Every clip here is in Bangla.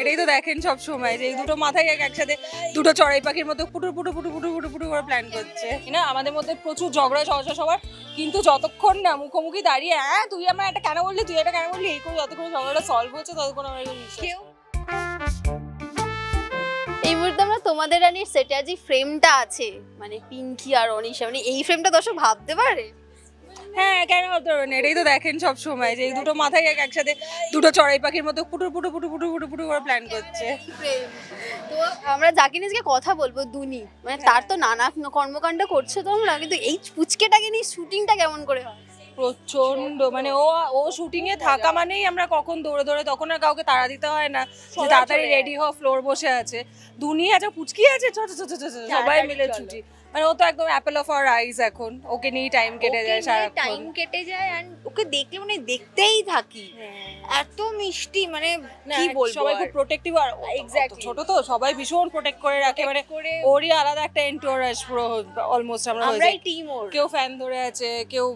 এটাই তো দেখেন সব সময় যে এই দুটো মাথায় এক একসাথে দুটো চড়াই পাখির মতো পুটু পুটু পুটু পুটু পুটু পুটু করে প্ল্যান করছে। না আমাদের মধ্যে প্রচুর ঝগড়া সহসা সবার কিন্তু যতক্ষণ না মুখোমুখি দাঁড়িয়ে হ্যাঁ তুই আমার একটা কেন বললি তুই এটা কেন বললি এই করে যতক্ষণ ঝগড়াটা সলভ হচ্ছে ততক্ষণ আমরা কেউ তোমাদের রানীর সেটে যে ফ্রেমটা আছে। মানে পিঙ্কি আর অনিশা মানে এই ফ্রেমটা দর্শক ভাবতে পারে? হ্যাঁ কেন ভাবতে পারবেন না? এটাই তো দেখেন সব সময় যে এই দুটো মাথায় এক একসাথে দুটো চড়াই পাখির মতো পুটু পুটু পুটু পুটু পুটু পুটু করে প্ল্যান করছে। তো আমরা যাকে নিয়ে কথা বলব দুনি। মানে তার তো নানা কর্মকাণ্ড করছে তোমরা কিন্তু এই পুচকেটাকে নিয়ে শুটিংটা কেমন করে হয়? প্রচণ্ড মানে ও ও শুটিং এ থাকা মানেই আমরা কখন দৌড়ে দৌড়ে তখন আর কাউকে তাড়া দিতে হয় না যে তাড়াতাড়ি রেডি হ ফ্লোর বসে আছে। দুনিয়া যা পুচকি আছে ছোট ছোট ছোট সবাই মিলে ছুটি। মানে ও তো একদম অ্যাপেল অফ আর আইস এখন। ওকে নিয়ে টাইম কেটে যায় সারাক্ষণ। টাইম কেটে যায় and ওকে দেখলে মানে দেখতেই থাকি। এত মিষ্টি মানে কি বলব সবাই খুব। প্রোটেক্টিভ আর Exactly. ছোট তো সবাই ভীষণ প্রোটেক্ট করে রাখে। মানে ওরই আলাদা একটা এন্টোরাস পুরো অলমোস্ট আমরা হয়ে যাই টিম ওর। কেউ ফ্যান ধরে আছে কেউ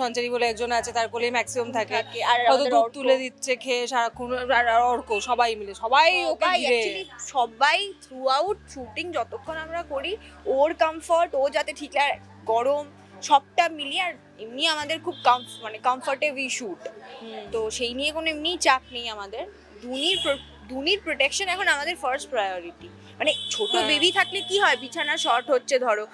সঞ্চারী বলে একজন আছে তার কোলেই ম্যাক্সিমাম থাকে। আর আমাদের দুধ। তুলে দিচ্ছে খেয়ে সারাক্ষণ আর অর্ক সবাই মিলে সবাই ওকে ঘিরে। সবাই থ্রু আউট শুটিং যতক্ষণ আমরা করি ওর কমফর্ট ও যাতে ঠিক আর গরম সবটা মিলিয়ে আর এমনি আমাদের খুব মানে কমফর্টেবল শুট তো সেই নিয়ে কোনো এমনি চাপ নেই আমাদের। দুনির দুনির প্রোটেকশন এখন আমাদের ফার্স্ট প্রায়োরিটি মানে ছোট হ্যাঁ। বেবি থাকলে কি হয়? বিছানা শর্ট হচ্ছে ধরো।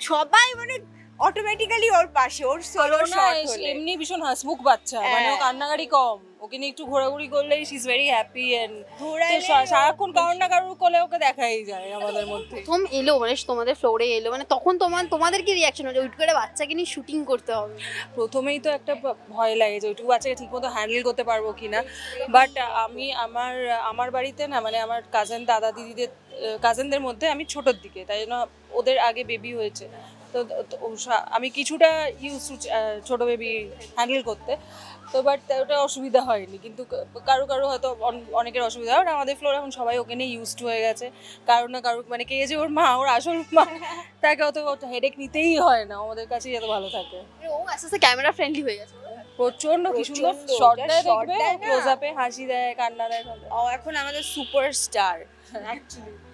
সবাই মানে অটোমেটিক্যালি ওর পাশে ওর সোলো এস- হলে। এমনি ভীষণ হাসমুখ বাচ্চা মানে ও হ্যাঁ। কান্নাকাটি কম। ওকে নিয়ে একটু ঘোরাঘুরি করলেই she is very happy and ঘোরালে সারাক্ষণ কারোর না কারোর কোলে ওকে দেখাই যায় আমাদের মধ্যে। প্রথম এলো মানে তোমাদের ফ্লোরে এলো মানে তখন তোমার তোমাদের কি রিয়াকশন হলো উইট করে বাচ্চাকে নিয়ে শুটিং করতে হবে? প্রথমেই তো একটা ভয় লাগে যে ওইটুকু বাচ্চাকে ঠিকমতো হ্যান্ডেল করতে পারব কিনা। বাট আমি আমার আমার বাড়িতে না মানে আমার কাজেন দাদা দিদিদের কাজেনদের মধ্যে আমি ছোটোর দিকে তাই জন্য ওদের আগে বেবি হয়েছে। তো তো আমি কিছুটা ইউজ ছোট বেবি হ্যান্ডেল করতে। তো বাট ওটা অসুবিধা হয়নি। কিন্তু কারও কারও হয়তো অনেকের অসুবিধা হয়। আর আমাদের ফ্লোর এখন সবাই ওকে নিয়ে ইউজড হয়ে গেছে। কারও না কারও মানে কে যে ওর মা ওর আসল মা তাকে অত হেডেক নিতেই হয় না। আমাদের কাছেই এত ভালো থাকে। মানে ও আস্তে আস্তে ক্যামেরা ফ্রেন্ডলি হয়ে গেছে। প্রচণ্ড কি সুন্দর প্রচণ্ড, শর্ট দেয় দেখবে? ক্লোজ আপে হাসি দেয় কান্না দেয় ও এখন আমাদের সুপারস্টার Actually.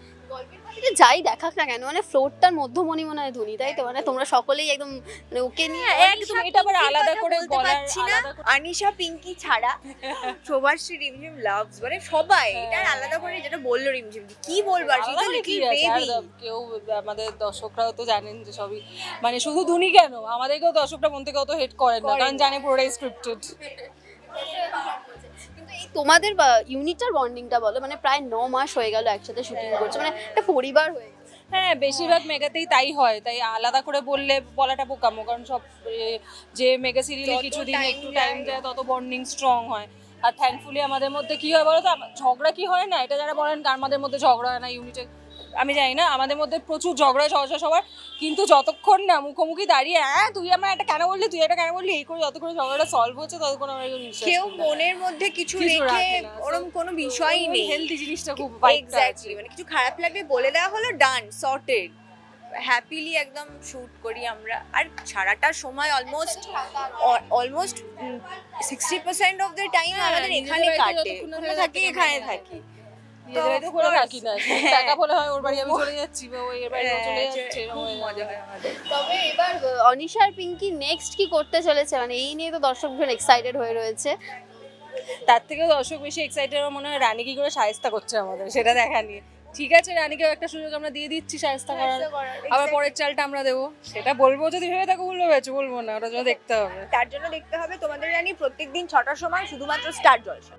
যাই দেখাক না কেন মানে ফ্লোরটার মধ্যমণি মনে হয় ধনী তাই তো? মানে তোমরা সকলেই একদম মানে ওকে নিয়ে একদম এটা আবার আলাদা করে বলার পারছি না। আনিশা পিঙ্কি ছাড়া শোভাশ্রী রিমঝিম লাভস মানে সবাই এটা আলাদা করে যেটা বলল রিমঝিম। কি বলব আর আলাদা কি লিটল বেবি কেউ আমাদের দর্শকরাও তো জানেন যে সবই মানে শুধু ধুনি কেন? আমাদেরকেও দর্শকরা মন থেকে অত হেট করেন না কারণ জানে পুরোটাই স্ক্রিপ্টেড তোমাদের ইউনিটার বন্ডিংটা বলো? মানে প্রায় ন মাস হয়ে গেল একসাথে শুটিং করছ। মানে একটা পরিবার হয়ে গেছে। হ্যাঁ বেশিরভাগ মেগাতেই তাই হয়। তাই আলাদা করে বললে বলাটা বোকামো কারণ সব যে মেগা সিরিয়ালে কিছুদিন একটু টাইম। যায় তত বন্ডিং স্ট্রং হয়। আর থ্যাঙ্কফুলি আমাদের মধ্যে কি হয় বলো তো? ঝগড়া কি হয় না? এটা যারা বলেন আমাদের মধ্যে ঝগড়া হয় না ইউনিটে আমি জানি না আমাদের মধ্যে প্রচুর ঝগড়া সহসা সবার কিন্তু যতক্ষণ না মুখোমুখি দাঁড়িয়ে হ্যাঁ তুই আমার একটা কেন বললি তুই এটা কেন বললি? এই করে যতক্ষণ ঝগড়াটা সলভ হচ্ছে ততক্ষণ আমরা কেউ মনের মধ্যে কিছু রেখে ওরম কোনো বিষয়ই নেই। হেলদি জিনিসটা খুব। এক্স্যাক্টলি মানে কিছু খারাপ লাগবে বলে দেওয়া হলো ডান সর্টেড হ্যাপিলি একদম শুট করি আমরা। আর সারাটা সময় almost almost sixty percent of the time আমাদের এখানে কাটে। থাকি, এখানে। থাকি। হয় তবে এবার আহ, পিঙ্কি নেক্সট কি করতে চলেছে? মানে এই নিয়ে তো দর্শক এক্সাইটেড হয়ে রয়েছে। তার থেকেও দর্শক বেশি এক্সাইটেড আমার মনে হয় রানী কি করে সাহেস্তা করছে আমাদের সেটা দেখা নিয়ে। ঠিক আছে রানীকেও একটা সুযোগ আমরা দিয়ে দিচ্ছি সাহেস্তা করার। আবার পরের চালটা আমরা দেবো। সেটা বলব যদি ভেবে থাকো ভুল ভেবেছো বলব না ওটা জন্য দেখতে হবে। তার জন্য দেখতে হবে তোমাদের জানি প্রত্যেকদিন ছটার সময় শুধুমাত্র স্টার জলসা